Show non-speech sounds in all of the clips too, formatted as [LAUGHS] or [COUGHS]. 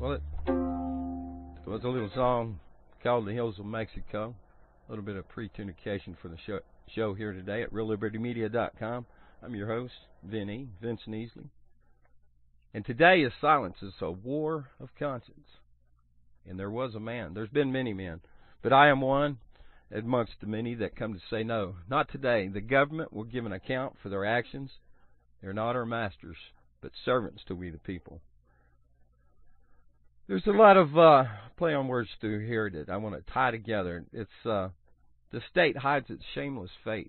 Well, it, it was a little song called The Hills of Mexico. A little bit of pre-tunication for the show, show here today at RealLibertyMedia.com. I'm your host, Vinny, Vincent Easley. And today is silence. It's a war of conscience. And there was a man. There's been many men. But I am one amongst the many that come to say no. Not today. The government will give an account for their actions. They're not our masters, but servants to we the people. There's a lot of uh, play on words through here that I want to tie together. It's uh, the state hides its shameless face.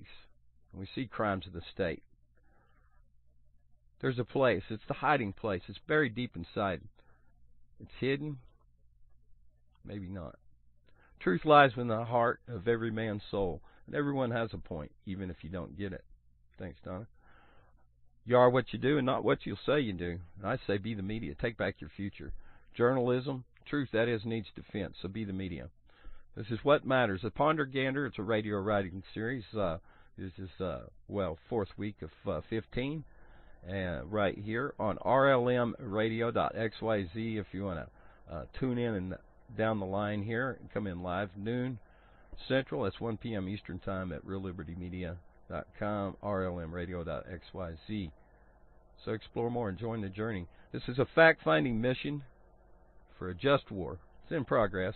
We see crimes of the state. There's a place. It's the hiding place. It's buried deep inside. It's hidden. Maybe not. Truth lies in the heart of every man's soul. And everyone has a point, even if you don't get it. Thanks, Donna. You are what you do and not what you'll say you do. And I say be the media. Take back your future. Journalism, truth, that is, needs defense. So be the media. This is what matters. The Ponder Gander, it's a radio writing series. Uh, this is, uh, well, fourth week of uh, 15 uh, right here on rlmradio.xyz if you want to uh, tune in and down the line here and come in live noon central that's 1 p.m eastern time at reallibertymedia.com rlmradio.xyz so explore more and join the journey this is a fact-finding mission for a just war it's in progress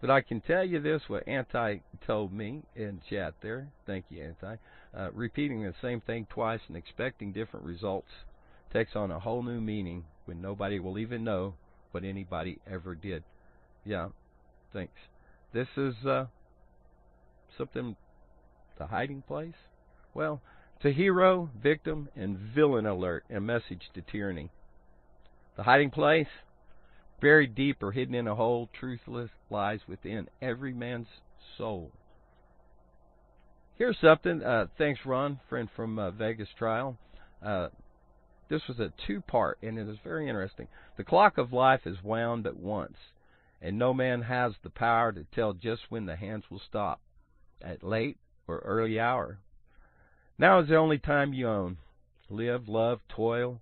but I can tell you this what Anti told me in chat there. Thank you, Anti. Uh, repeating the same thing twice and expecting different results takes on a whole new meaning when nobody will even know what anybody ever did. Yeah, thanks. This is uh, something, the hiding place? Well, to hero, victim, and villain alert, and message to tyranny. The hiding place? Buried deep or hidden in a hole, truthless lies within every man's soul. Here's something. Uh, thanks, Ron, friend from uh, Vegas Trial. Uh, this was a two-part, and it is very interesting. The clock of life is wound but once, and no man has the power to tell just when the hands will stop, at late or early hour. Now is the only time you own. Live, love, toil,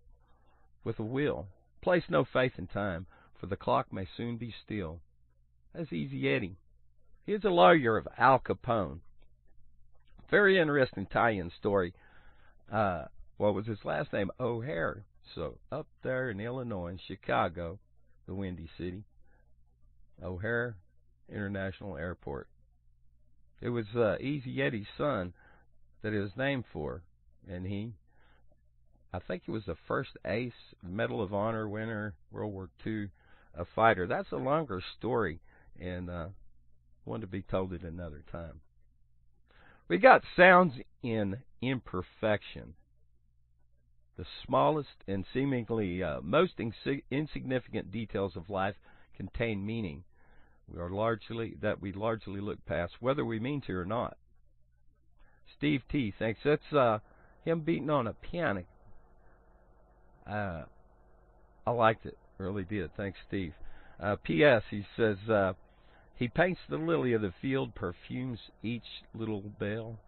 with a will. Place no faith in time for the clock may soon be still. That's Easy Eddie. He's a lawyer of Al Capone. Very interesting tie-in story. Uh, what was his last name? O'Hare. So up there in Illinois, in Chicago, the Windy City, O'Hare International Airport. It was uh, Easy Eddie's son that it was named for, and he, I think he was the first ace Medal of Honor winner, World War II a fighter. That's a longer story, and uh, one to be told at another time. We got sounds in imperfection. The smallest and seemingly uh, most insignificant details of life contain meaning. We are largely that we largely look past, whether we mean to or not. Steve T thinks that's uh, him beating on a piano. Uh, I liked it. Really did. Thanks, Steve. Uh, P.S. He says uh, he paints the lily of the field, perfumes each little bell.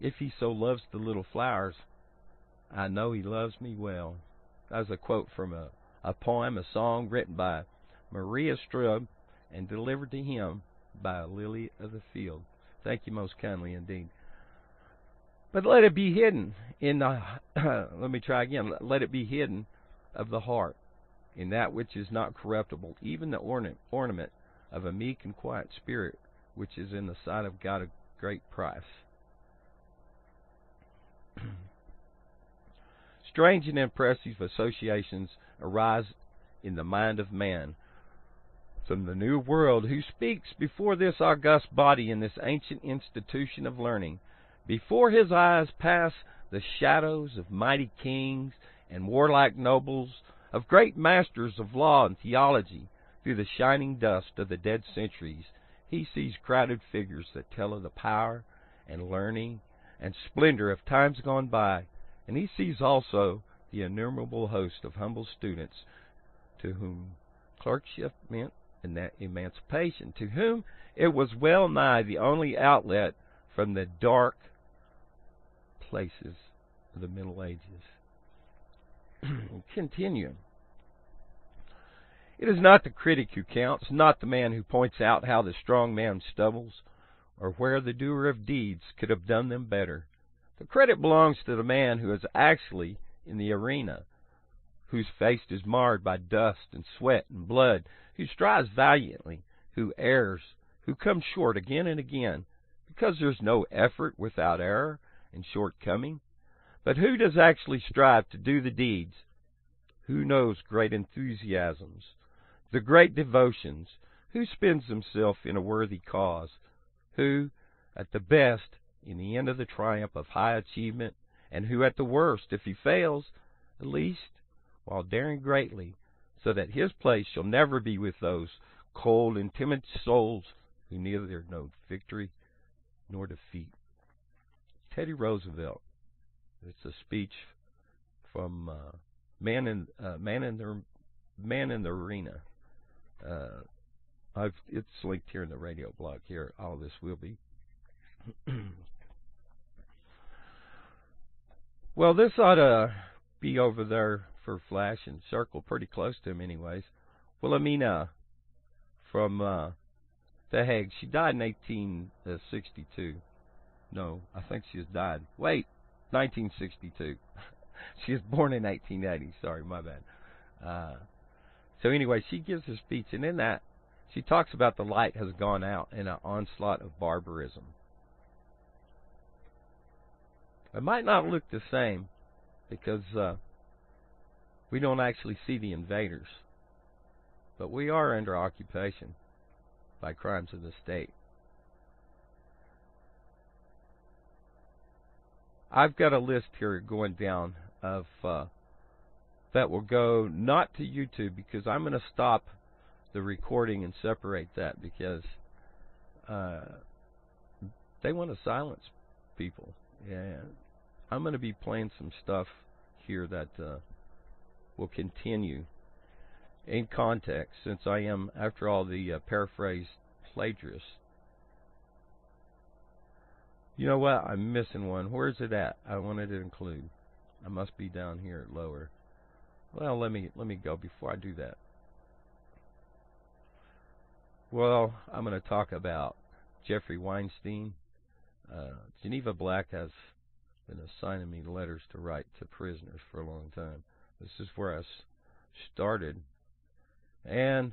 If he so loves the little flowers, I know he loves me well. That was a quote from a, a poem, a song written by Maria Straub and delivered to him by a lily of the field. Thank you most kindly indeed. But let it be hidden in the, [COUGHS] let me try again, let it be hidden of the heart in that which is not corruptible, even the ornament of a meek and quiet spirit, which is in the sight of God a great price. [CLEARS THROAT] Strange and impressive associations arise in the mind of man from the new world who speaks before this august body in this ancient institution of learning. Before his eyes pass the shadows of mighty kings and warlike nobles of great masters of law and theology through the shining dust of the dead centuries, he sees crowded figures that tell of the power and learning and splendor of times gone by, and he sees also the innumerable host of humble students to whom clerkship meant and that emancipation, to whom it was well nigh the only outlet from the dark places of the Middle Ages. [CLEARS THROAT] Continue. It is not the critic who counts, not the man who points out how the strong man stumbles, or where the doer of deeds could have done them better. The credit belongs to the man who is actually in the arena, whose face is marred by dust and sweat and blood, who strives valiantly, who errs, who comes short again and again, because there's no effort without error and shortcoming. But who does actually strive to do the deeds? Who knows great enthusiasms, the great devotions? Who spends himself in a worthy cause? Who, at the best, in the end of the triumph of high achievement, and who at the worst, if he fails, at least, while daring greatly, so that his place shall never be with those cold and timid souls who neither know victory nor defeat. Teddy Roosevelt. It's a speech from uh, Man in uh, Man in the Man in the Arena. Uh, I've it's linked here in the radio blog. Here, all this will be. [CLEARS THROAT] well, this ought to be over there for Flash and Circle, pretty close to him, anyways. Wilhelmina from uh, The Hague. She died in 1862. No, I think she has died. Wait, 1962. [LAUGHS] she was born in 1880. Sorry, my bad. Uh, so anyway, she gives a speech, and in that, she talks about the light has gone out in an onslaught of barbarism. It might not look the same because uh, we don't actually see the invaders, but we are under occupation by crimes of the state. I've got a list here going down of uh, that will go not to YouTube because I'm going to stop the recording and separate that because uh, they want to silence people. And I'm going to be playing some stuff here that uh, will continue in context since I am, after all, the uh, paraphrased plagiarist. You know what? I'm missing one. Where is it at? I wanted to include. I must be down here at lower. Well, let me let me go before I do that. Well, I'm going to talk about Jeffrey Weinstein. Uh, Geneva Black has been assigning me letters to write to prisoners for a long time. This is where I started and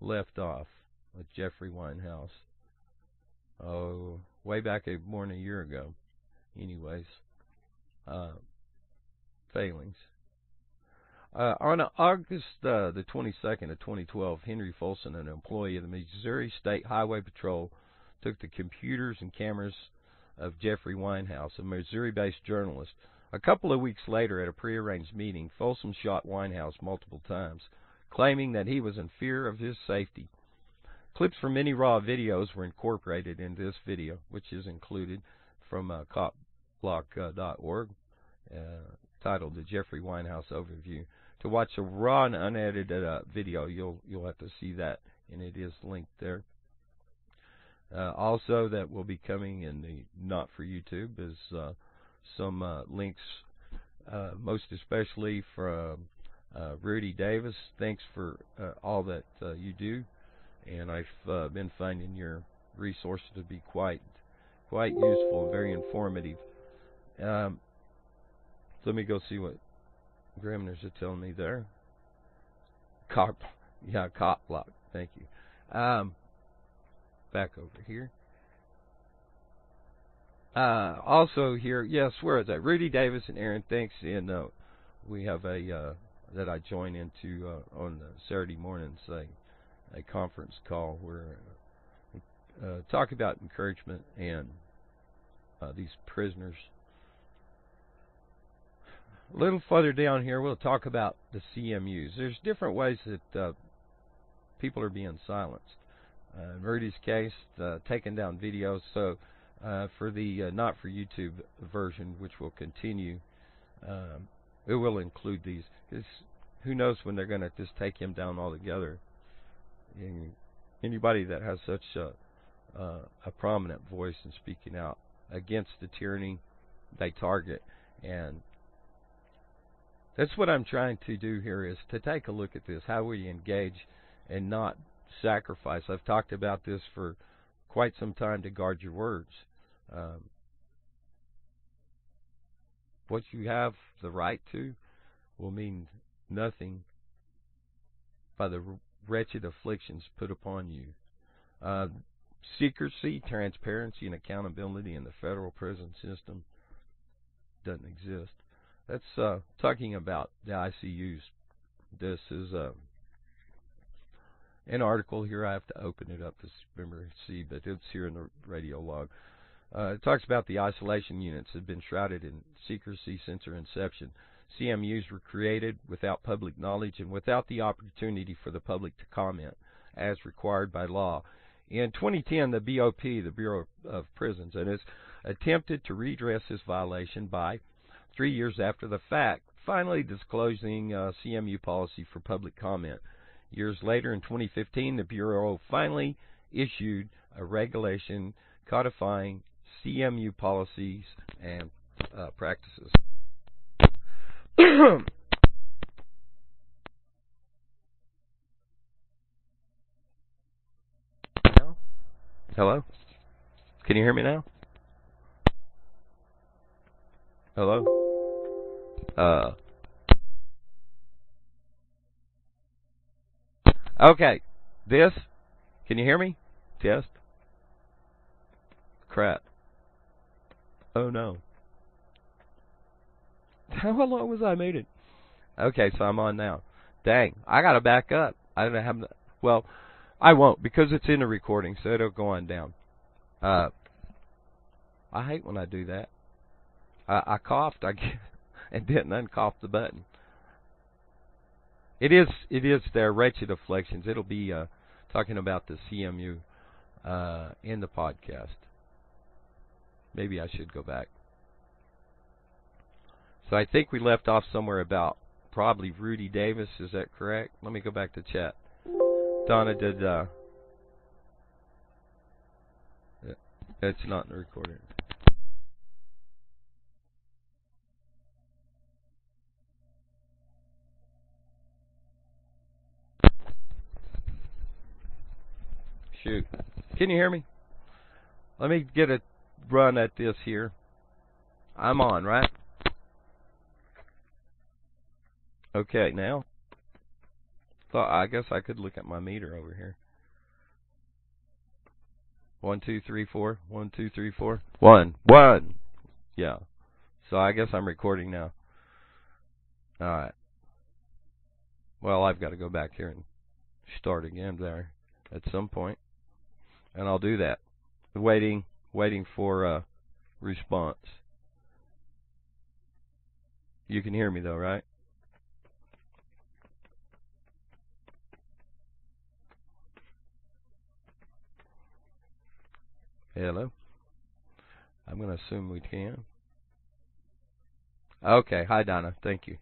left off with Jeffrey Weinhaus. Oh, way back a, more than a year ago. Anyways, uh, failings. Uh, on August uh, the 22nd of 2012, Henry Folsom, an employee of the Missouri State Highway Patrol, took the computers and cameras of Jeffrey Weinhaus, a Missouri-based journalist. A couple of weeks later, at a prearranged meeting, Folsom shot Weinhaus multiple times, claiming that he was in fear of his safety. Clips from many raw videos were incorporated in this video, which is included from uh, copblock.org, uh, titled "The Jeffrey Weinhaus Overview." To watch a raw and unedited uh, video, you'll you'll have to see that, and it is linked there. Uh, also, that will be coming in the not for YouTube is uh, some uh, links, uh, most especially from uh, Rudy Davis. Thanks for all that you do and I've been finding your resources to be quite quite useful, very informative. Um, let me go see what Gremners are telling me there. Cop, [LAUGHS] yeah, cop block. Thank you. Um, back over here. Uh, also here, yes, where is that? Rudy Davis and Aaron, thanks. And uh, we have a uh, that I join into uh, on Saturday mornings. They a conference call where uh, uh, talk about encouragement and uh, these prisoners. A little further down here, we'll talk about the CMUs. There's different ways that uh, people are being silenced. Uh, in Rudy's case, uh, taking down videos. So uh, for the uh, not for YouTube version, which will continue, um, it will include these. Because who knows when they're going to just take him down altogether anybody that has such a, uh, a prominent voice in speaking out against the tyranny they target and that's what I'm trying to do here is to take a look at this, how we engage and not sacrifice. I've talked about this for quite some time to guard your words. Um, what you have the right to will mean nothing by the wretched afflictions put upon you. Uh, secrecy, transparency, and accountability in the federal prison system doesn't exist. That's uh, talking about the ICUs. This is uh, an article here. I have to open it up to remember see, but it's here in the radio log. Uh, it talks about the isolation units have been shrouded in secrecy since their inception. CMUs were created without public knowledge and without the opportunity for the public to comment, as required by law. In 2010, the BOP, the Bureau of Prisons, and has attempted to redress this violation by, three years after the fact, finally disclosing uh, CMU policy for public comment. Years later, in 2015, the Bureau finally issued a regulation codifying CMU policies and uh, practices. [COUGHS] Hello? Can you hear me now? Hello? Uh. Okay. This. Can you hear me? Test. Crap. Oh no. How long was I muted? Okay, so I'm on now. Dang, I gotta back up. I don't have. Well, I won't because it's in the recording, so it'll go on down. Uh, I hate when I do that. I, coughed, I [LAUGHS] and didn't uncough the button. It is it is their wretched afflictions. It'll be uh, talking about the CMU uh, in the podcast. Maybe I should go back. So I think we left off somewhere about probably Rudy Davis. Is that correct? Let me go back to chat. Donna did. Uh, it's not in Shoot. Can you hear me? Let me get a run at this here. I'm on, right? Okay, now. Thought I guess I could look at my meter over here. One, two, three, four. One, two, three, four. One. One. Yeah. So I guess I'm recording now. Alright. Well, I've got to go back here and start again there at some point. And I'll do that. Waiting waiting for a response. You can hear me though, right? Hello? I'm going to assume we can. Okay. Hi, Donna. Thank you.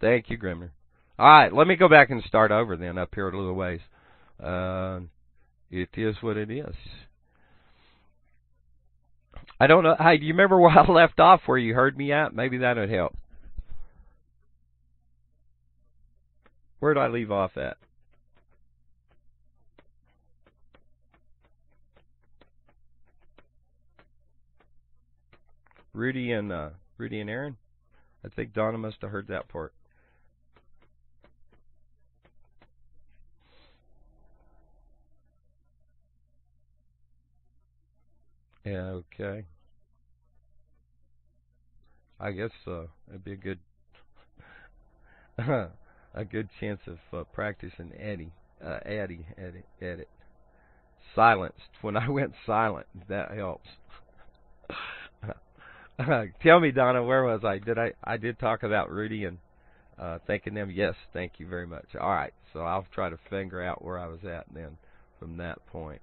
Thank you, Grimner. All right. Let me go back and start over then up here a little ways. Uh, it is what it is. I don't know. Hey, do you remember [LAUGHS] where I left off where you heard me at? Maybe that would help. Where did I leave off at? Rudy and uh, Rudy and Aaron. I think Donna must have heard that part. Yeah, okay. I guess uh, it'd be a good [LAUGHS] a good chance of uh, practicing Eddie, uh, Eddie, edit, edit. Silenced. When I [LAUGHS] went silent, that helps. [LAUGHS] Tell me, Donna, where was I? Did I I did talk about Rudy and uh thanking them? Yes, thank you very much. All right, so I'll try to figure out where I was at then from that point.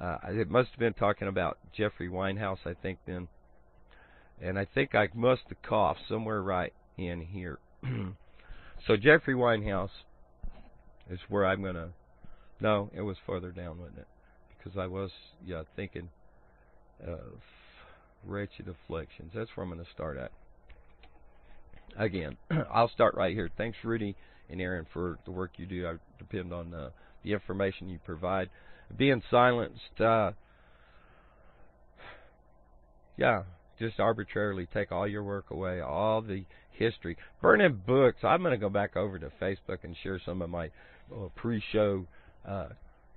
Uh it must have been talking about Jeffrey Weinhaus, I think then. And I think I must have coughed somewhere right in here. [CLEARS THROAT] so Jeffrey Weinhaus is where I'm going to No, it was further down, wasn't it? Because I was yeah, thinking of wretched afflictions. That's where I'm going to start at. again, [CLEARS THROAT] I'll start right here. Thanks, Rudy and Aaron, for the work you do. I depend on uh, the information you provide. Being silenced, uh, yeah, just arbitrarily take all your work away, all the history, burning books. I'm going to go back over to Facebook and share some of my uh, pre-show uh,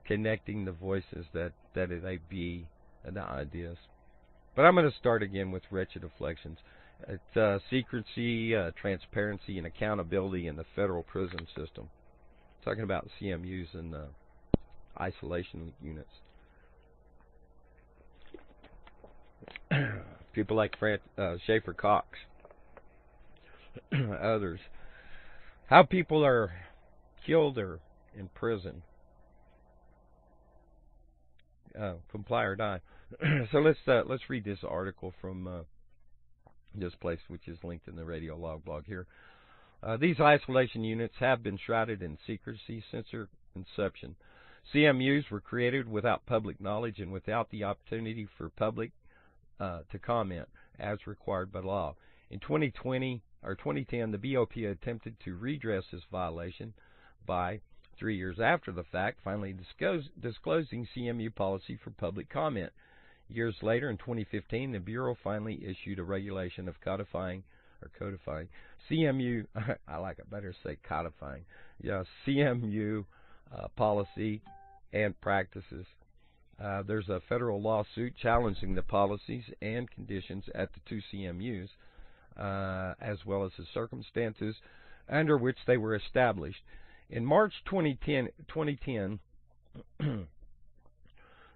connecting the voices that that they be and the ideas. But I'm going to start again with wretched afflictions. It's uh, secrecy, uh, transparency, and accountability in the federal prison system. Talking about CMUs and uh, isolation units. [CLEARS THROAT] People like Fran- uh, Schaeffer Cox, [CLEARS THROAT] others. How people are killed or in prison. Uh, comply or die. [CLEARS THROAT] so let's uh, let's read this article from uh, this place, which is linked in the radio log blog here. Uh, these isolation units have been shrouded in secrecy since their inception. CMUs were created without public knowledge and without the opportunity for public uh, to comment as required by law. In 2020 or 2010, the BOP attempted to redress this violation by three years after the fact, finally disclose, disclosing CMU policy for public comment. Years later, in 2015, the Bureau finally issued a regulation of codifying or codifying CMU. [LAUGHS] I like it better say codifying. Yeah, CMU uh, policy and practices. Uh, there's a federal lawsuit challenging the policies and conditions at the two CMUs, uh, as well as the circumstances under which they were established. In March 2010, 2010 [CLEARS THROAT]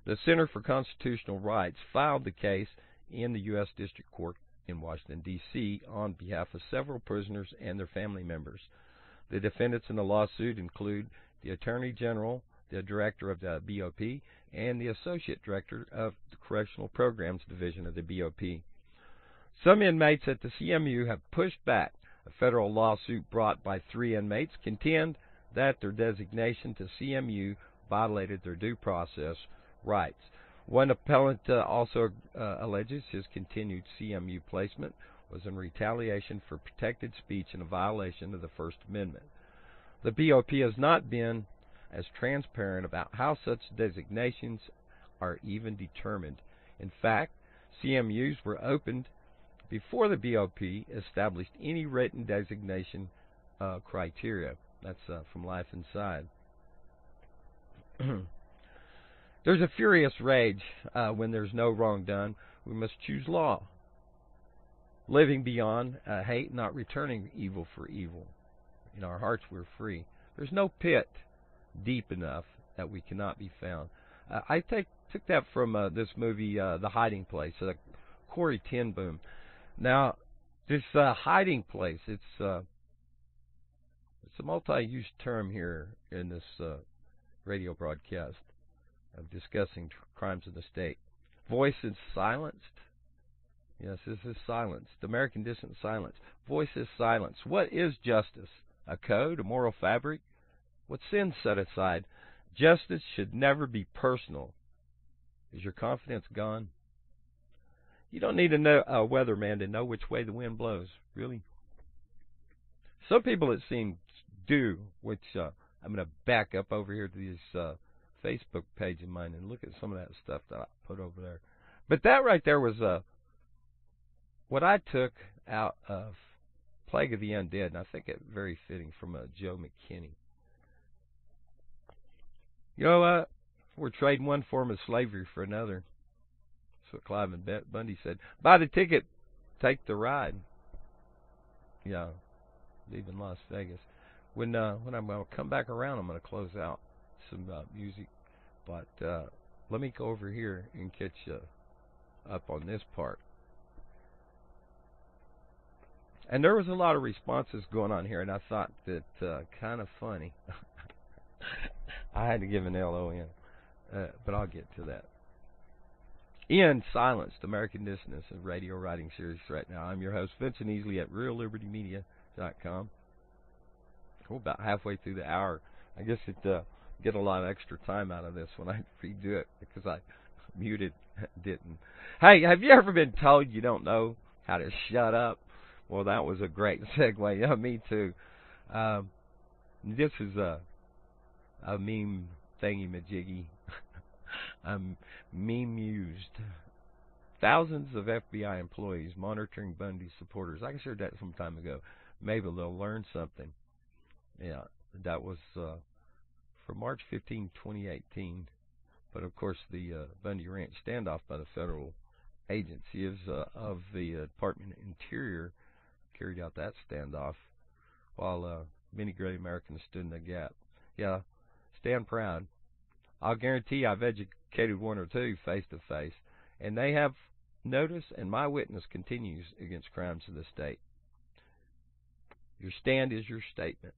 the Center for Constitutional Rights filed the case in the U.S. District Court in Washington, D.C., on behalf of several prisoners and their family members. The defendants in the lawsuit include the Attorney General, the Director of the BOP, and the Associate Director of the Correctional Programs Division of the BOP. Some inmates at the CMU have pushed back. A federal lawsuit brought by three inmates contend that their designation to CMU violated their due process rights. One appellant uh, also uh, alleges his continued CMU placement was in retaliation for protected speech and a violation of the First Amendment. The BOP has not been as transparent about how such designations are even determined. In fact, CMUs were opened before the BOP established any written designation uh, criteria. That's uh, from Life Inside. [CLEARS THROAT] there's a furious rage uh, when there's no wrong done. We must choose law. Living beyond uh, hate, not returning evil for evil. In our hearts, we're free. There's no pit deep enough that we cannot be found. Uh, I take took that from uh, this movie, uh, The Hiding Place, uh, Corrie ten Boom. Now, this uh, hiding place, it's uh, it's a multi-use term here in this uh, radio broadcast of discussing crimes of the state. Voice is silenced. Yes, this is silenced. American distant silence. Voice is silenced. What is justice? A code, a moral fabric? What sin set aside? Justice should never be personal. Is your confidence gone? You don't need a, know, a weatherman to know which way the wind blows, really. Some people, it seems, do, which uh, I'm going to back up over here to this uh, Facebook page of mine and look at some of that stuff that I put over there. But that right there was uh, what I took out of Plague of the Undead, and I think it very fitting from uh, Joe McKinney. You know what? We're trading one form of slavery for another. That's what Cliven Bundy said. Buy the ticket, take the ride. Yeah, leaving Las Vegas. When uh, when I'm to come back around, I'm to close out some uh, music. But uh, let me go over here and catch you up on this part. And there was a lot of responses going on here, and I thought that uh, kind of funny. [LAUGHS] I had to give an LON, uh, but I'll get to that. In Silenced, American Dissonance, a radio writing series right now. I'm your host, Vincent Easley at RealLibertyMedia.com. We're about halfway through the hour. I guess it uh, get a lot of extra time out of this when I [LAUGHS] redo it because I [LAUGHS] muted didn't. Hey, have you ever been told you don't know how to shut up? Well, that was a great [LAUGHS] segue. Yeah, me too. Um, this is a a meme thingy majiggy. I'm [LAUGHS] meme used. Thousands of FBI employees monitoring Bundy supporters. I shared that some time ago. Maybe they'll learn something. Yeah, that was uh, for March 15, 2018. But of course, the uh, Bundy Ranch standoff by the federal agencies uh, of the uh, Department of Interior carried out that standoff, while uh, many great Americans stood in the gap. Yeah, stand proud. I'll guarantee I've educated one or two face to face, and they have notice, and my witness continues against crimes of the state. Your stand is your statement.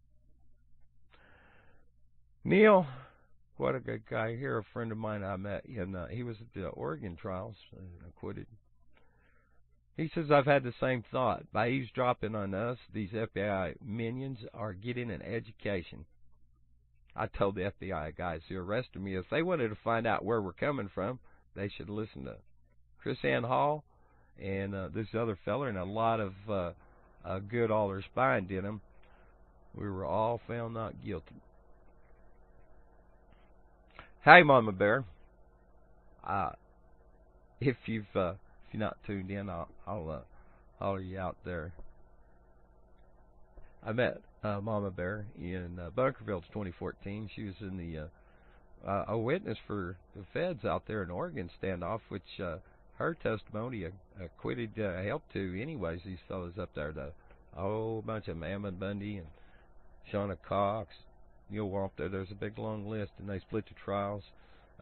Neil, what a good guy here. A friend of mine I met, and uh, he was at the Oregon trials, uh, acquitted. He says, I've had the same thought. By eavesdropping on us, these FBI minions are getting an education. I told the FBI guys who arrested me if they wanted to find out where we're coming from, they should listen to KrisAnne Hall and uh, this other feller and a lot of uh, uh, good all their spine did them. We were all found not guilty. Hey, Mama Bear. Uh, if you've uh, if you're not tuned in, I'll I'll uh, holler you out there. I met uh, Mama Bear in uh, Bunkerville 2014. She was in the uh, uh, a witness for the feds out there in Oregon standoff, which uh, her testimony acquitted uh, helped to anyways these fellows up there. The whole bunch of Ammon Bundy and Shawna Cox, Neil Wampler. There's a big long list, and they split the trials.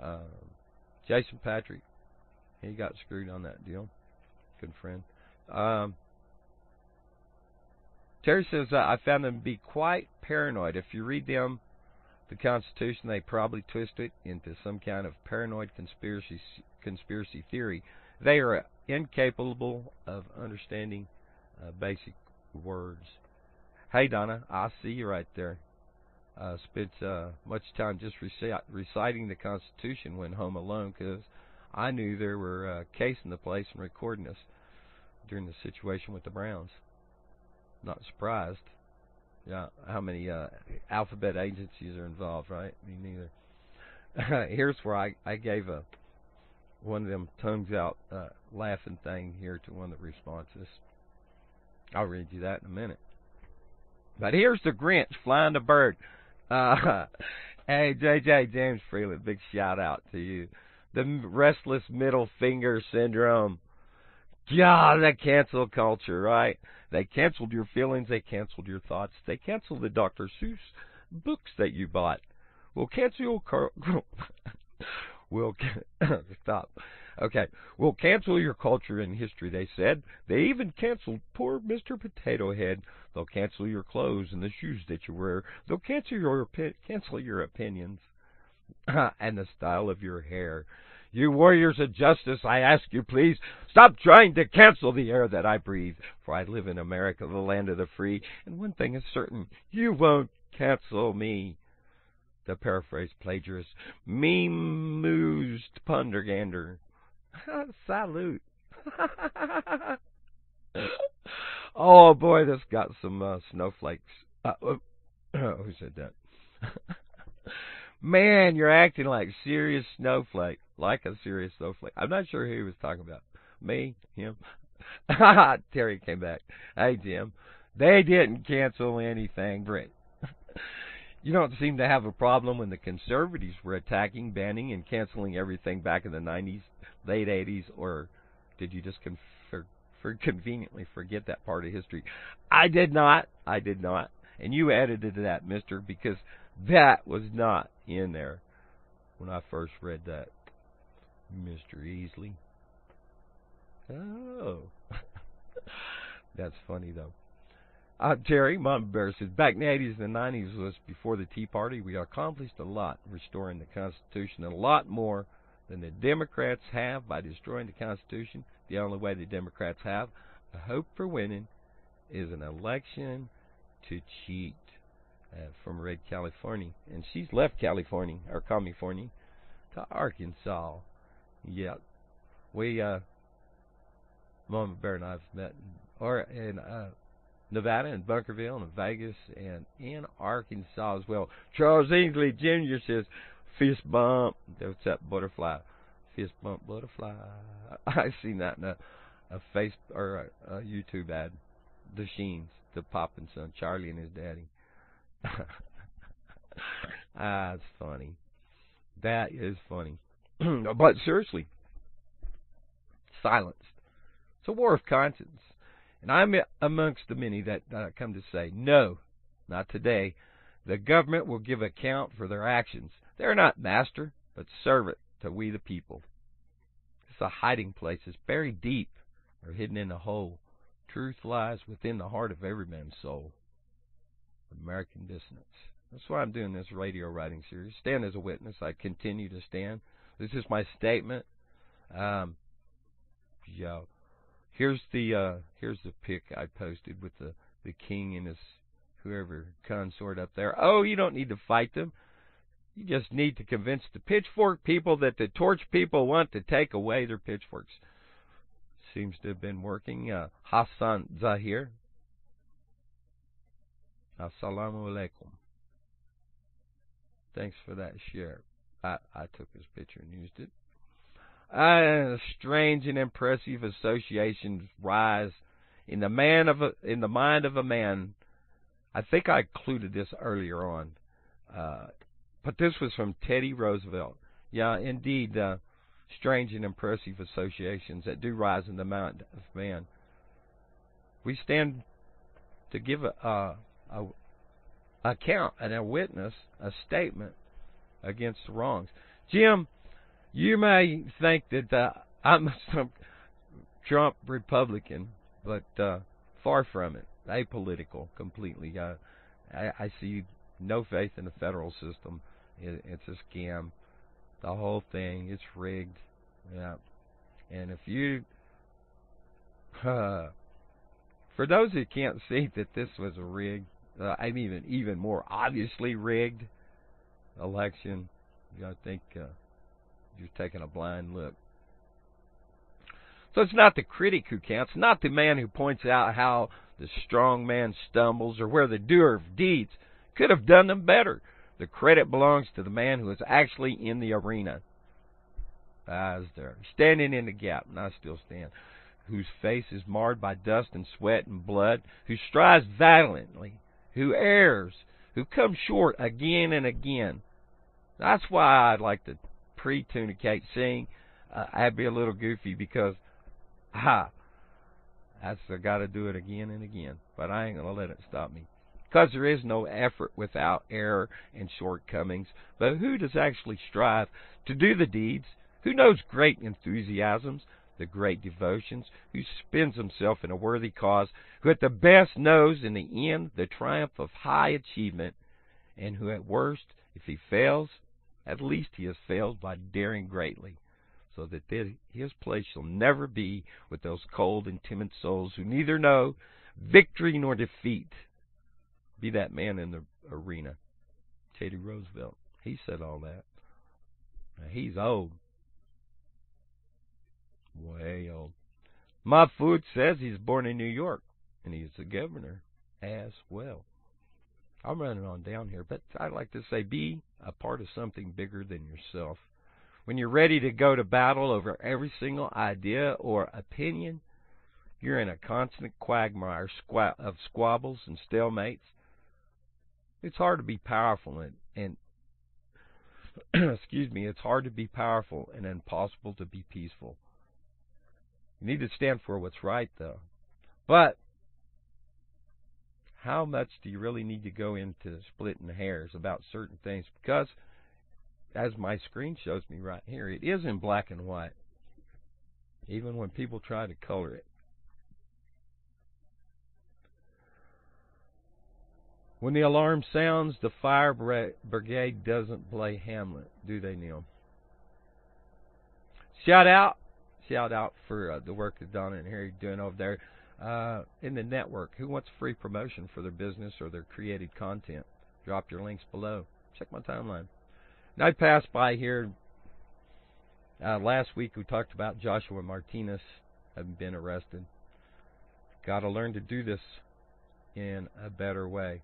Uh, Jason Patrick, he got screwed on that deal. Good friend. Um, Terry says I found them to be quite paranoid. If you read them, the Constitution, they probably twist it into some kind of paranoid conspiracy conspiracy theory. They are incapable of understanding uh, basic words. Hey Donna, I see you right there. Uh, spent uh, much time just reci reciting the Constitution when home alone because I knew there were uh, casing the place and recording us during the situation with the Browns. Not surprised. Yeah, how many uh, alphabet agencies are involved, right? Me neither. [LAUGHS] Here's where I I gave a one of them tongues out uh, laughing thing here to one of the responses. I'll read you that in a minute. But here's the Grinch flying the bird. Uh, [LAUGHS] hey, JJ James Freeland, big shout out to you. The restless middle finger syndrome. God, that cancel culture, right? They canceled your feelings. They canceled your thoughts. They canceled the Dr. Seuss books that you bought. We'll cancel your [LAUGHS] we'll [COUGHS] stop. Okay, we'll cancel your culture and history. They said they even canceled poor Mr. Potato Head. They'll cancel your clothes and the shoes that you wear. They'll cancel your cancel your opinions [COUGHS] and the style of your hair. You warriors of justice, I ask you, please, stop trying to cancel the air that I breathe, for I live in America, the land of the free, and one thing is certain, you won't cancel me. The paraphrase plagiarist, meme-moosed Ponder Gander. [LAUGHS] Salute. [LAUGHS] oh boy, this got some uh, snowflakes. Uh, [CLEARS THROAT] who said that? [LAUGHS] Man, you're acting like serious snowflake, like a serious snowflake. I'm not sure who he was talking about. Me, him. [LAUGHS] Terry came back. Hey, Jim. They didn't cancel anything, Brent. [LAUGHS] you don't seem to have a problem when the conservatives were attacking, banning, and canceling everything back in the 90s, late 80s, or did you just for, for conveniently forget that part of history? I did not. I did not. And you edited that, mister, because that was not in there when I first read that. Mr. Easley. Oh. [LAUGHS] That's funny, though. Uh, Terry, Mom Bear says, back in the 80s and the 90s was before the Tea Party. We accomplished a lot restoring the Constitution, a lot more than the Democrats have by destroying the Constitution. The only way the Democrats have a hope for winning is an election to cheat uh, from Red, California. And she's left California, or California, to Arkansas. Yeah. We, uh, Mama Bear and I have met or in uh, Nevada and Bunkerville and Vegas and in Arkansas as well. Charles Ainsley Jr. says, fist bump. That's that butterfly. Fist bump butterfly. [LAUGHS] I seen that in a, a face or a, a YouTube ad. The Sheens, the Poppin' son, Charlie and his daddy. [LAUGHS] ah, it's funny. That is funny. [CLEARS THROAT] but seriously, silenced. It's a war of conscience. And I'm amongst the many that uh, come to say, no, not today. The government will give account for their actions. They're not master, but servant to we the people. It's a hiding place. It's buried deep or hidden in a hole. Truth lies within the heart of every man's soul. American dissonance. That's why I'm doing this radio writing series. Stand as a witness. I continue to stand. This is my statement. Um, yeah. Here's the uh, here's the pic I posted with the the king and his whoever consort up there. Oh, you don't need to fight them. You just need to convince the pitchfork people that the torch people want to take away their pitchforks. Seems to have been working. Uh, Hassan Zahir. Assalamu alaikum. Thanks for that share. I, I took his picture and used it. Uh, strange and impressive associations rise in the man of a, in the mind of a man. I think I included this earlier on, uh, but this was from Teddy Roosevelt. Yeah, indeed, uh, strange and impressive associations that do rise in the mind of man. We stand to give a, a, account and a witness, a statement against the wrongs. Jim, you may think that uh, I'm [LAUGHS] some Trump Republican, but uh, far from it. Apolitical completely. Uh, I, I see no faith in the federal system. It, it's a scam. The whole thing, it's rigged. Yeah. And if you, uh, [LAUGHS] for those who can't see that this was a rigged, uh, I mean even even more obviously rigged election, I think uh, you're taking a blind look. So it's not the critic who counts, not the man who points out how the strong man stumbles or where the doer of deeds could have done them better. The credit belongs to the man who is actually in the arena. I was there, standing in the gap, and I still stand, whose face is marred by dust and sweat and blood, who strives valiantly, who errs, who comes short again and again. That's why I'd like to pre-tunicate sing. Uh, I'd be a little goofy because, ha, that's I got to do it again and again. But I ain't gonna let it stop me, because there is no effort without error and shortcomings. But who does actually strive to do the deeds? Who knows great enthusiasms, the great devotions? Who spends himself in a worthy cause? Who at the best knows in the end the triumph of high achievement, and who at worst, if he fails, at least he has failed by daring greatly, so that his place shall never be with those cold and timid souls who neither know victory nor defeat. Be that man in the arena. Teddy Roosevelt. He said all that. Now, he's old. Way old. My food says he's born in New York, and he's the governor as well. I'm running on down here, but I like to say be a part of something bigger than yourself. When you're ready to go to battle over every single idea or opinion, you're in a constant quagmire of squabbles and stalemates. It's hard to be powerful and, and [CLEARS THROAT] excuse me, it's hard to be powerful and impossible to be peaceful. You need to stand for what's right, though. But how much do you really need to go into splitting hairs about certain things? Because, as my screen shows me right here, it is in black and white, even when people try to color it. When the alarm sounds, the fire brigade doesn't play Hamlet, do they, Neil? Shout out, shout out for uh, the work that Donna and Harry doing over there uh, in the network. Who wants free promotion for their business or their created content? Drop your links below. Check my timeline. And I passed by here uh, last week. We talked about Joshua Martinez having been arrested. Got to learn to do this in a better way.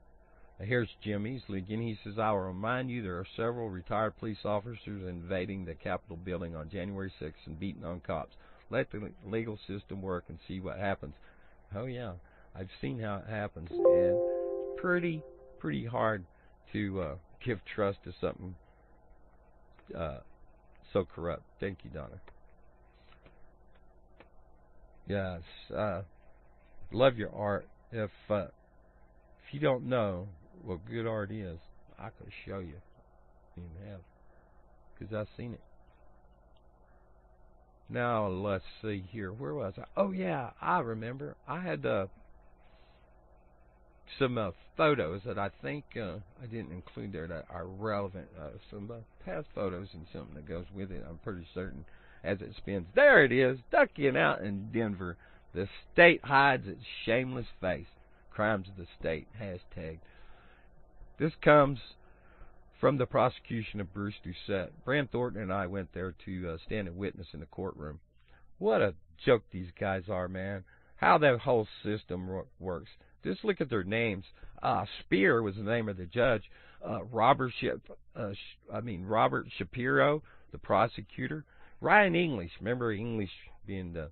Here's Jim Easley again. He says, I will remind you there are several retired police officers invading the Capitol building on January 6th and beating on cops. Let the legal system work and see what happens. Oh, yeah. I've seen how it happens. And pretty, pretty hard to uh, give trust to something uh, so corrupt. Thank you, Donna. Yes. Uh, love your art. If uh, if you don't know what good art is, I could show you. You have, because I've seen it. Now let's see here. Where was I? Oh yeah, I remember. I had uh, some uh, photos that I think uh, I didn't include there that are relevant. Uh, some uh, past photos and something that goes with it. I'm pretty certain as it spins. There it is, ducking out in Denver. The state hides its shameless face. Crimes of the state. Hashtag. This comes from the prosecution of Bruce Doucette. Bram Thornton and I went there to uh, stand and witness in the courtroom. What a joke these guys are, man. How that whole system works. Just look at their names. Uh, Spear was the name of the judge. Uh, Robert, uh, I mean Robert Shapiro, the prosecutor. Ryan English, remember English being the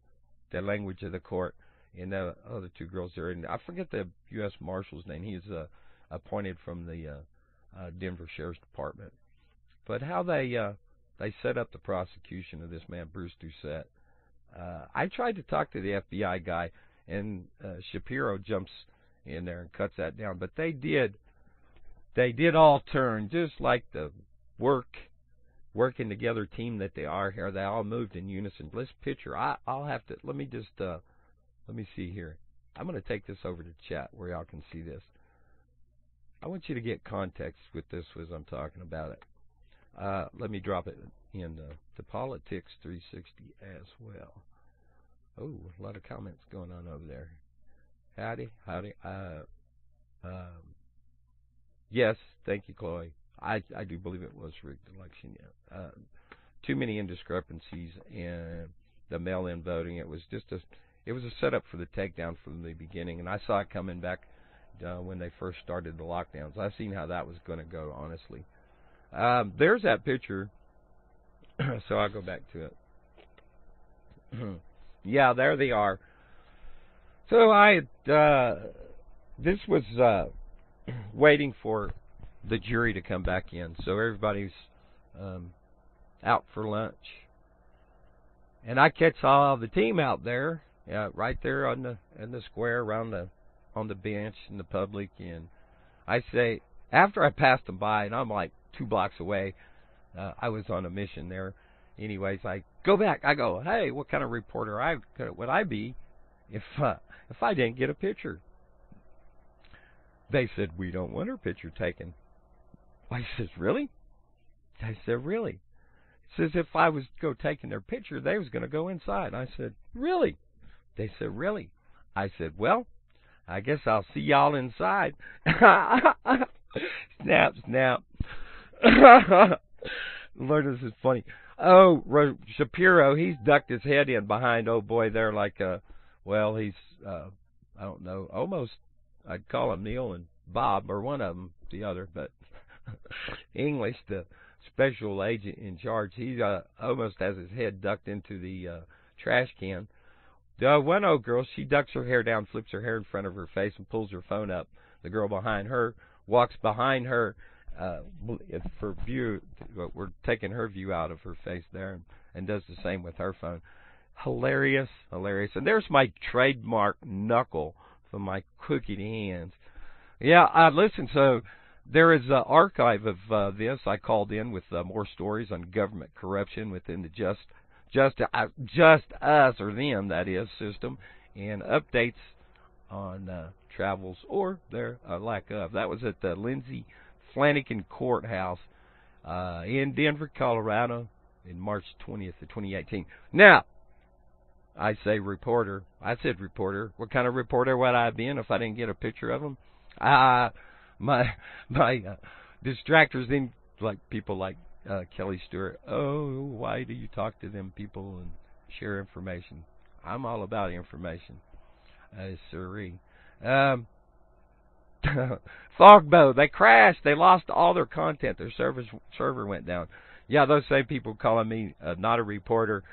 the language of the court, and the other two girls there. And I forget the U.S. Marshal's name. He's uh, appointed from the uh, uh, Denver Sheriff's Department. But how they uh, they set up the prosecution of this man Bruce Doucette. Uh, I tried to talk to the FBI guy, and uh, Shapiro jumps in there and cuts that down. But they did, they did all turn just like the work, working together team that they are here. They all moved in unison. Let's picture. I, I'll have to. Let me just. Uh, let me see here. I'm going to take this over to chat where y'all can see this. I want you to get context with this as I'm talking about it. Uh, let me drop it in to Politics 360 as well. Oh, a lot of comments going on over there. Howdy, howdy. Uh, um, yes, thank you, Chloe. I I do believe it was rigged election. Yeah. Uh, too many indiscrepancies in the mail-in voting. It was just a it was a setup for the takedown from the beginning, and I saw it coming back uh, when they first started the lockdowns. I've seen how that was going to go, honestly. Um, there's that picture. [CLEARS THROAT] so I'll go back to it. [CLEARS THROAT] yeah, there they are. So I, uh, this was uh, [CLEARS THROAT] waiting for the jury to come back in. So everybody's um, out for lunch, and I catch all the team out there, yeah, right there on the in the square around the on the bench in the public, and I say after I passed them by, and I'm like two blocks away. Uh, I was on a mission there. Anyways, I go back. I go, hey, what kind of reporter I would I be if uh, if I didn't get a picture. They said, we don't want our picture taken. I says, really? I said, really? Says if I was go taking their picture, they was going to go inside. I said, really? They said, really? I said, well, I guess I'll see y'all inside. [LAUGHS] snap, snap. [LAUGHS] Lord, this is funny. Oh, Shapiro, he's ducked his head in behind oh boy there like a well, he's uh I don't know, almost I'd call him Neil and Bob or one of them, the other, but [LAUGHS] English, the special agent in charge, he uh, almost has his head ducked into the uh, trash can. The one old girl, she ducks her hair down, flips her hair in front of her face, and pulls her phone up. The girl behind her walks behind her uh, for view. We're taking her view out of her face there, and, and does the same with her phone hilarious, hilarious. And there's my trademark knuckle for my crooked hands. Yeah, I listen. So there is an archive of uh, this. I called in with uh, more stories on government corruption within the just, just, uh, just us or them that is system, and updates on uh, travels or their uh, lack of. That was at the Lindsey Flanigan Courthouse uh, in Denver, Colorado, in March 20th of 2018. Now, I say reporter. I said reporter. What kind of reporter would I have been if I didn't get a picture of him? Uh, my [LAUGHS] my uh, distractors then like people like uh, Kelly Stewart. Oh, why do you talk to them people and share information? I'm all about information. Uh, sorry. Um, [LAUGHS] Fogbow, they crashed. They lost all their content. Their server server went down. Yeah, those same people calling me uh, not a reporter.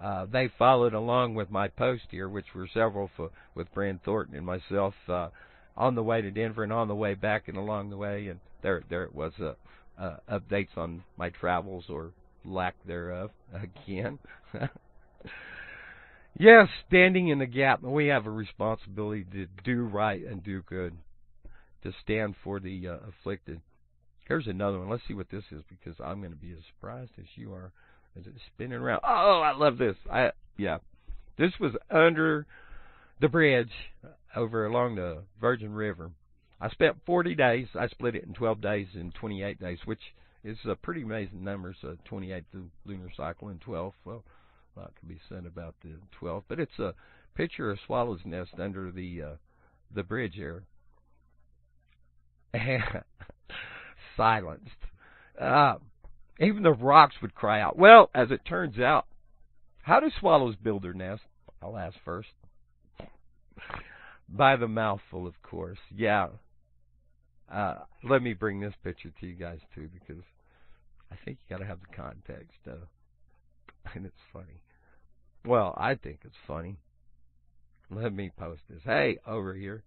Uh, they followed along with my post here, which were several for, with Brand Thornton and myself uh, on the way to Denver and on the way back and along the way. And there, there it was. Uh, uh, updates on my travels or lack thereof [LAUGHS] again. yes, standing in the gap. We have a responsibility to do right and do good, to stand for the uh, afflicted. Here's another one. Let's see what this is because I'm going to be as surprised as you are. Is it spinning around? Oh, I love this. I yeah, this was under the bridge over along the Virgin River. I spent 40 days. I split it in 12 days and 28 days, which is a pretty amazing numbers. Uh, 28 the lunar cycle and 12. Well, a lot can be said about the 12, but it's a picture of swallow's nest under the uh, the bridge here. [LAUGHS] Silenced. Uh, even the rocks would cry out. Well, as it turns out, how do swallows build their nest? I'll ask first. By the mouthful, of course. Yeah. Uh, let me bring this picture to you guys too, because I think you got to have the context, uh, [LAUGHS] and it's funny. Well, I think it's funny. Let me post this. Hey, over here.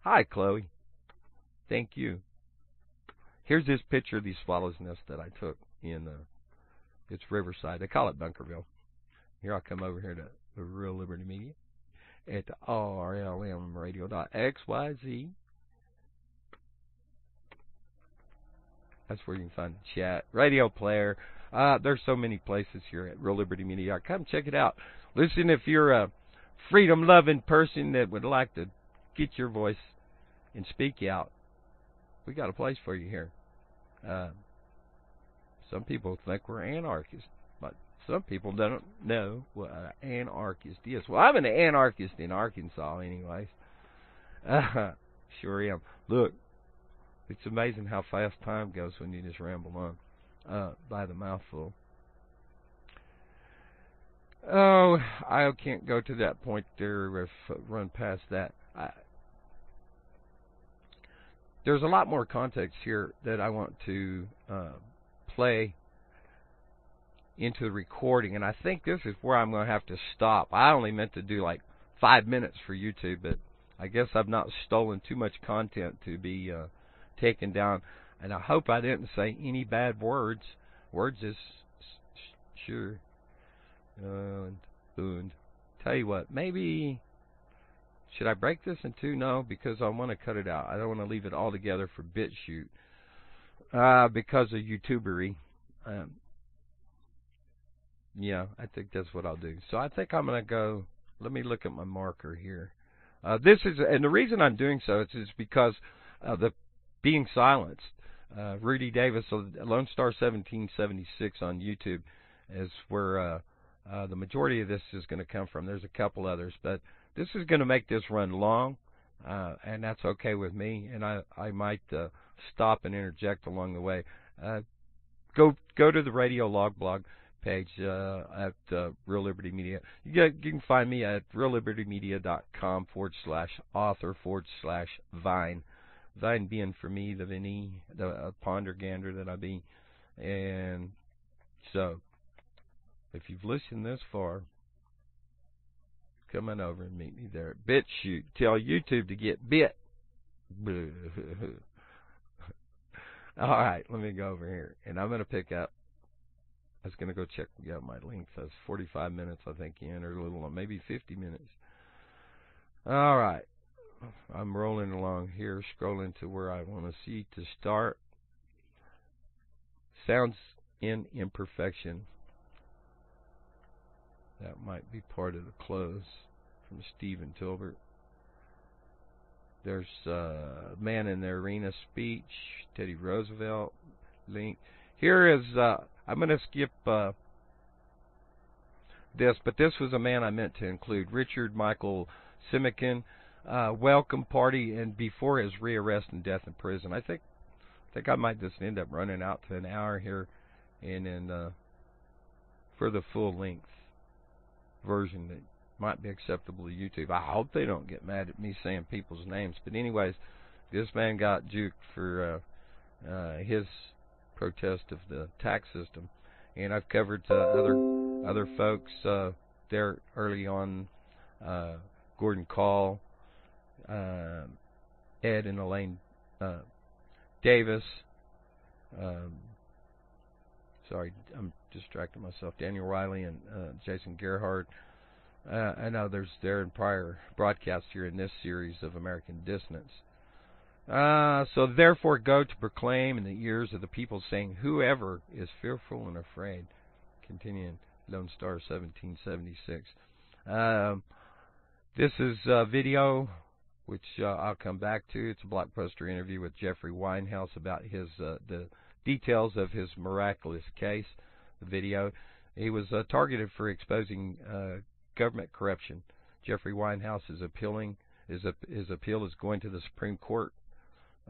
Hi, Chloe. Thank you. Here's this picture of these swallows' nest that I took in uh, it's Riverside. They call it Bunkerville. Here I come over here to the Real Liberty Media at the rlmradio.xyz. That's where you can find chat, radio player. Uh, there's so many places here at Real Liberty Media. Come check it out. Listen, if you're a freedom-loving person that would like to get your voice and speak out, we got a place for you here. Uh, some people think we're anarchists, but some people don't know what an anarchist is. Well, I'm an anarchist in Arkansas, anyways. Uh, [LAUGHS] sure am. Look, it's amazing how fast time goes when you just ramble on uh, by the mouthful. Oh, I can't go to that point there if uh, run past that. I, there's a lot more context here that I want to uh, play into the recording, and I think this is where I'm going to have to stop. I only meant to do like five minutes for YouTube, but I guess I've not stolen too much content to be uh, taken down. And I hope I didn't say any bad words. Words is sure. And, and tell you what, maybe should I break this in two? No, because I want to cut it out. I don't want to leave it all together for BitChute uh, because of YouTubery. Um, yeah, I think that's what I'll do. So I think I'm going to go. Let me look at my marker here. Uh, this is, and the reason I'm doing so is, is because uh, the being silenced. Uh, Rudy Davis, Lone Star 1776 on YouTube, is where uh, uh, the majority of this is going to come from. There's a couple others, but this is going to make this run long, uh, and that's okay with me. And I I might uh, stop and interject along the way. Go go to the radio log blog page uh, at uh, Real Liberty Media. You, get, you can find me at reallibertymedia.com forward slash author forward slash vine. Vine being for me the Vinny, the uh, ponder gander that I be. And so, if you've listened this far, come on over and meet me there at BitChute. Tell YouTube to get bit. [LAUGHS] All right, let me go over here, and I'm going to pick up. I was going to go check out my length. That's 45 minutes, I think, in, or a little, maybe 50 minutes. All right. I'm rolling along here, scrolling to where I want to see to start. Sounds in imperfection. That might be part of the close from Stephen Tilbert. There's uh, Man in the Arena speech, Teddy Roosevelt link. Here is, uh, I'm going to skip uh, this, but this was a man I meant to include, Richard Michael Siemikin uh, welcome party and before his rearrest and death in prison. I think I think I might just end up running out to an hour here, and then uh, for the full length version that might be acceptable to YouTube. I hope they don't get mad at me saying people's names. But anyways, this man got juked for uh, uh, his protest of the tax system, and I've covered uh, other other folks uh, there early on. Uh, Gordon Kahl, uh, Ed and Elaine uh, Davis. Um, sorry, I'm distracting myself. Daniel Riley and uh, Jason Gerhardt uh, and others there in prior broadcasts here in this series of American Dissonance. Uh, so therefore go to proclaim in the ears of the people, saying, Whoever is fearful and afraid. Continuing Lone Star 1776. Um, this is a video which uh, I'll come back to. It's a blockbuster interview with Jeffrey Weinhaus about his uh, the details of his miraculous case. The video. He was uh, targeted for exposing uh, government corruption. Jeffrey Weinhaus is appealing. His, his appeal is going to the Supreme Court.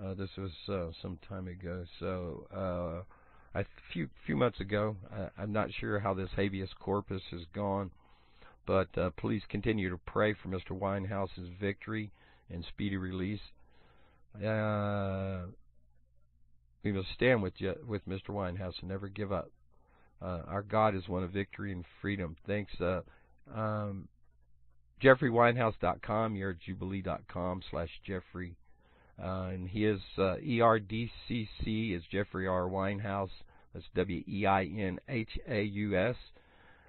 Uh, this was uh, some time ago. So a few few months ago. I'm not sure how this habeas corpus has gone, but please continue to pray for Mr. Weinhaus's victory and speedy release. Uh, we must stand with you, with Mr. Weinhaus and never give up. Uh, our God is one of victory and freedom. Thanks, uh, um, JeffreyWeinhaus.com, YourJubilee.com slash Jeffrey. Uh, and his uh, ERDCC is Jeffrey R. Weinhaus. That's W E I N H A U S.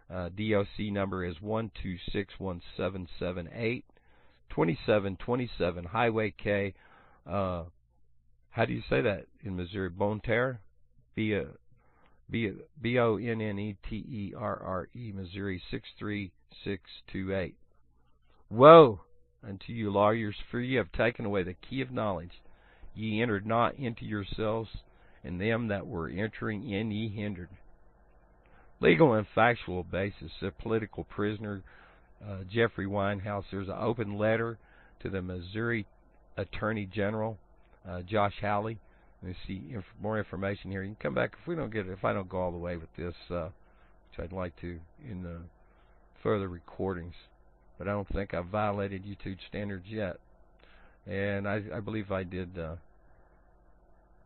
Uh, DOC number is one two six one seven seven eight. 2727 Highway K. Uh, how do you say that in Missouri? Bonne Terre? B O N N E T E R R E, Missouri 63628. Woe unto you, lawyers, for ye have taken away the key of knowledge. Ye entered not into yourselves, and them that were entering in ye hindered. Legal and factual basis. A political prisoner uh, Jeffrey Weinhaus. There's an open letter to the Missouri Attorney General, uh, Josh Hawley. Let me see inf more information here. You can come back if we don't get it, if I don't go all the way with this, uh, which I'd like to in the further recordings. But I don't think I've violated YouTube standards yet. And I, I believe I did uh,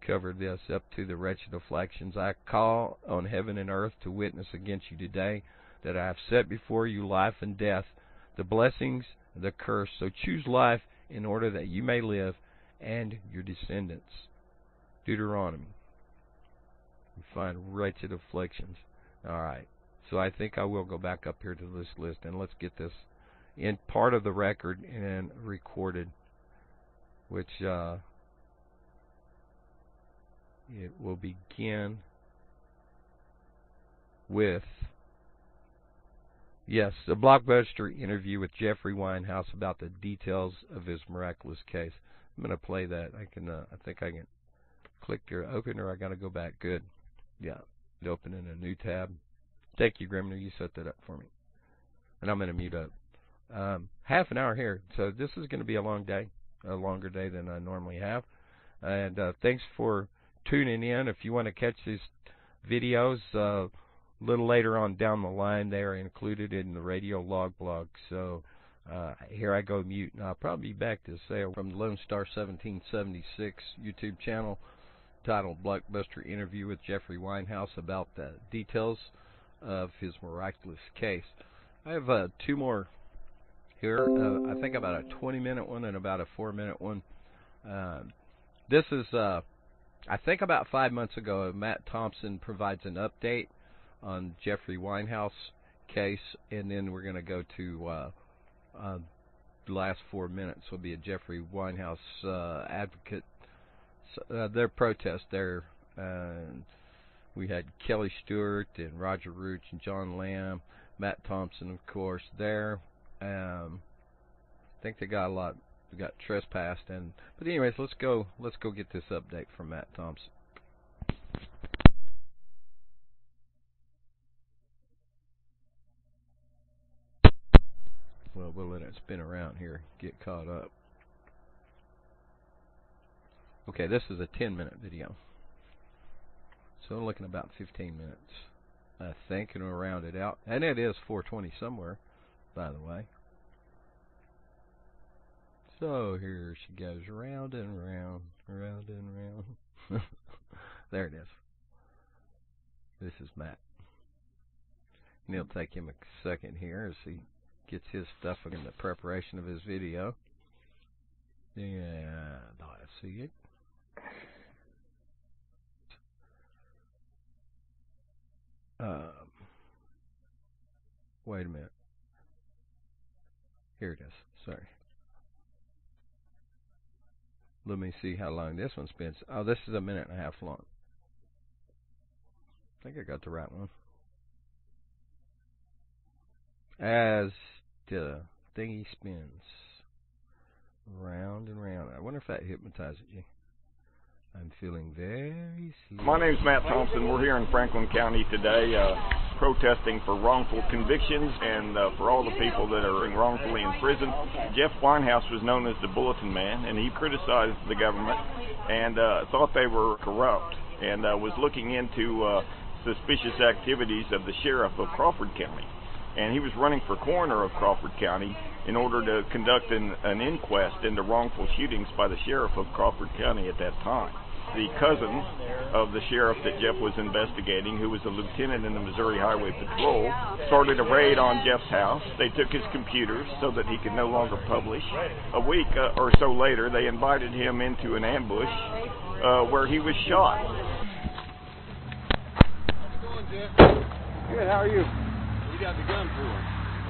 cover this up to the wretched afflictions. I call on heaven and earth to witness against you today that I have set before you life and death, the blessings, the curse. So choose life in order that you may live and your descendants. Deuteronomy. You find wretched afflictions. All right. So I think I will go back up here to this list and let's get this in part of the record and recorded, which uh, it will begin with Yes, a blockbuster interview with Jeffrey Weinhaus about the details of his miraculous case. I'm going to play that. I can. Uh, I think I can click your open, or I got to go back. Good. Yeah. Open in a new tab. Thank you, Grimner. You set that up for me. And I'm going to mute up. Um, half an hour here, so this is going to be a long day, a longer day than I normally have. And uh, thanks for tuning in. If you want to catch these videos. Uh, a little later on down the line, they are included in the radio log blog. So uh, here I go mute, and I'll probably be back to say from the Lone Star 1776 YouTube channel titled Blockbuster Interview with Jeffrey Weinhaus about the details of his miraculous case. I have uh, two more here. Uh, I think about a 20 minute one and about a 4 minute one. Uh, this is, uh, I think about five months ago, Matt Thompson provides an update on Jeffrey Weinhaus case, and then we're going to go to uh, uh, the last four minutes will be a Jeffrey Weinhaus uh, advocate. Uh, their protest there. Uh, we had Kelly Stewart and Roger Rooch and John Lamb, Matt Thompson, of course, there. Um, I think they got a lot. Got trespassed, and but anyways, let's go. Let's go get this update from Matt Thompson. Well, we'll let it spin around here, get caught up. Okay, this is a 10 minute video. So I'm looking about 15 minutes. I think, and we'll round it out. And it is 420 somewhere, by the way. So here she goes round and round, round and round. [LAUGHS] there it is. This is Matt. And it'll take him a second here as he gets his stuff in the preparation of his video. Yeah, I see it. Um, wait a minute. Here it is. Sorry. Let me see how long this one spends. Oh, this is a minute and a half long. I think I got the right one. As the thingy spins round and round. I wonder if that hypnotizes you. I'm feeling very sleepy. My name's Matt Thompson. We're here in Franklin County today uh, protesting for wrongful convictions and uh, for all the people that are wrongfully in prison. Jeff Weinhaus was known as the Bulletin Man, and he criticized the government and uh, thought they were corrupt and uh, was looking into uh, suspicious activities of the sheriff of Crawford County. And he was running for coroner of Crawford County in order to conduct an, an inquest into wrongful shootings by the sheriff of Crawford County at that time. The cousin of the sheriff that Jeff was investigating, who was a lieutenant in the Missouri Highway Patrol, started a raid on Jeff's house. They took his computers so that he could no longer publish. A week uh, or so later, they invited him into an ambush uh, where he was shot. Good, how are you? You got the gun for?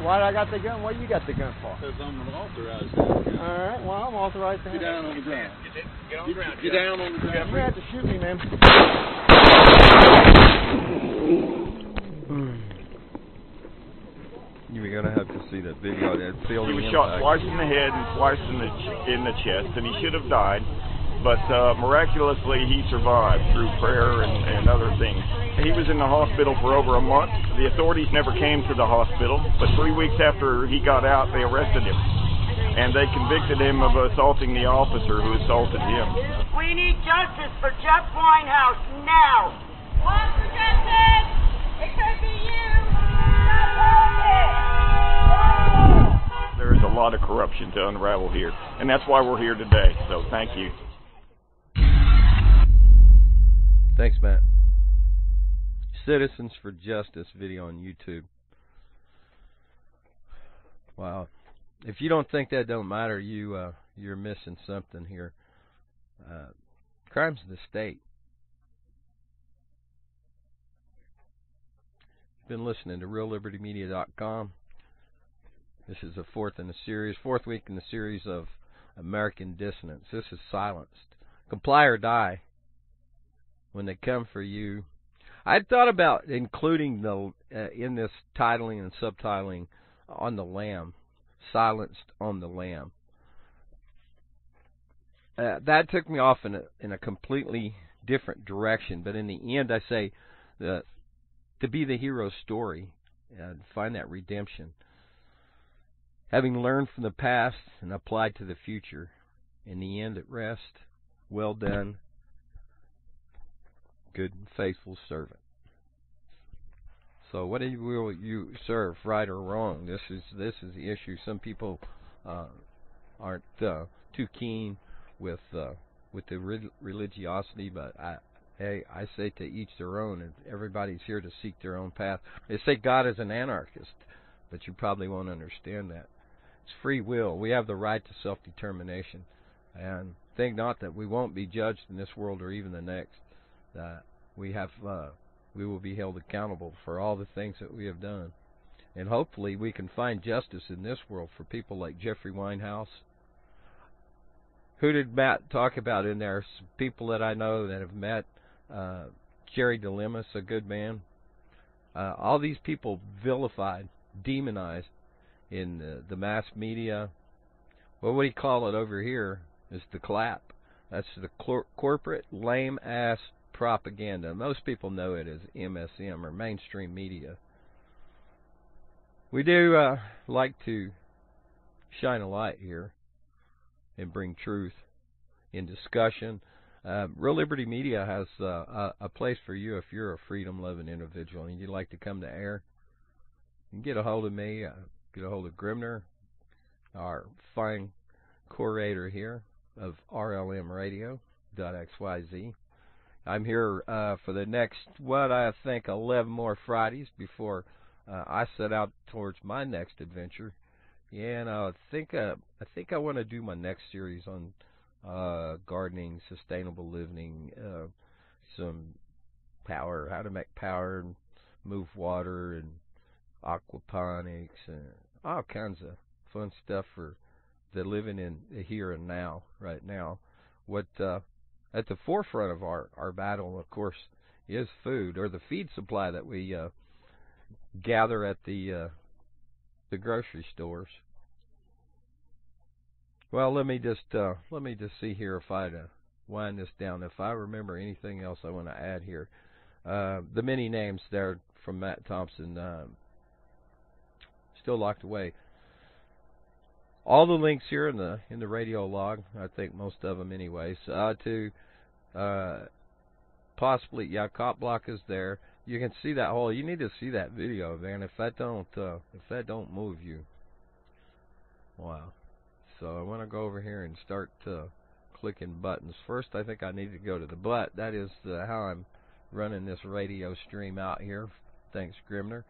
Why I got the gun? What you got the gun for? Because I'm an authorized All right. Well, I'm authorized to. Get down on the ground. Get, get on Get, get down on the ground. You're gonna have to shoot me, man. [SIGHS] You're gonna have to see that video. That feel He was shot twice in the head and twice in the in the chest, and he should have died. But uh, miraculously, he survived through prayer and, and other things. He was in the hospital for over a month. The authorities never came to the hospital, but three weeks after he got out, they arrested him. And they convicted him of assaulting the officer who assaulted him. We need justice for Jeff Weinhaus now. One for justice. It could be you. There is a lot of corruption to unravel here, and that's why we're here today. So thank you. Thanks, Matt. Citizens for Justice video on YouTube. Wow. If you don't think that don't matter, you uh, you're missing something here. Uh, crimes of the state. Been listening to RealLibertyMedia.com. This is the fourth in the series, fourth week in the series of American Dissonance. This is silenced. Comply or die when they come for you. I thought about including the uh, in this titling and subtitling on the lamb, silenced on the lamb. Uh, that took me off in a in a completely different direction, but in the end, I say the to be the hero's story and find that redemption. Having learned from the past and applied to the future, in the end at rest, well done, good and faithful servant. So, what will you serve, right or wrong? This is this is the issue. Some people uh, aren't uh, too keen with uh, with the re- religiosity, but I hey, I say to each their own, and everybody's here to seek their own path. They say God is an anarchist, but you probably won't understand that. It's free will. We have the right to self-determination, and think not that we won't be judged in this world or even the next. That we have, uh, we will be held accountable for all the things that we have done, and hopefully we can find justice in this world for people like Jeffrey Weinhaus. Who did Matt talk about in there? Some people that I know that have met. Uh, Jerry DeLemus, a good man. Uh, all these people vilified, demonized in the, the mass media. What do you call it over here? Is the clap. That's the cor- corporate lame ass propaganda. Most people know it as MSM or mainstream media. We do uh, like to shine a light here and bring truth in discussion. Uh, Real Liberty Media has uh, a, a place for you if you're a freedom-loving individual and you'd like to come to air. You can get a hold of me. Uh, get a hold of Grimner, our fine curator here of RLMRadio.xyz. I'm here uh, for the next, what I think, 11 more Fridays before uh, I set out towards my next adventure. And I think uh, I think I want to do my next series on uh, gardening, sustainable living, uh, some power, how to make power and move water and aquaponics and all kinds of fun stuff for the living in the here and now right now. What uh, at the forefront of our our battle, of course, is food or the feed supply that we uh, gather at the uh, the grocery stores. Well, let me just uh, let me just see here if I wind this down. If I remember anything else I want to add here, uh, the many names there from Matt Thompson uh, still locked away. All the links here in the in the radio log, I think most of them anyways, uh, to uh, possibly yeah, cop block is there you can see that hole. You need to see that video, man. If that don't uh, if that don't move you, wow. So I want to go over here and start uh, clicking buttons. First, I think I need to go to the butt. That is uh, how I'm running this radio stream out here. Thanks, Grimner.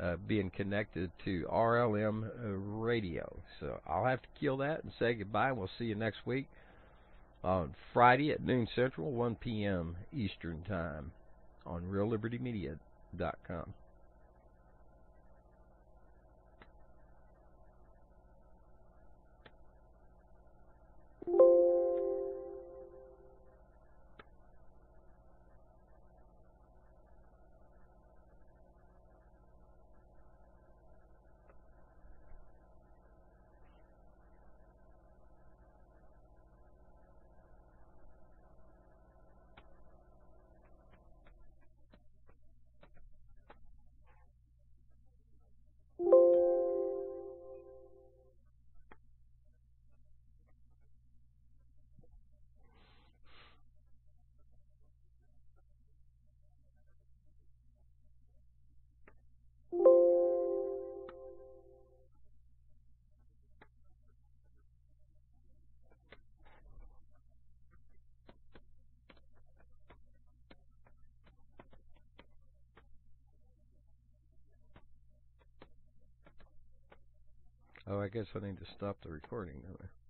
Uh, being connected to RLM uh, radio. So I'll have to kill that and say goodbye. We'll see you next week on Friday at noon Central, 1 p.m. Eastern Time on reallibertymedia.com. I guess I need to stop the recording, don't I?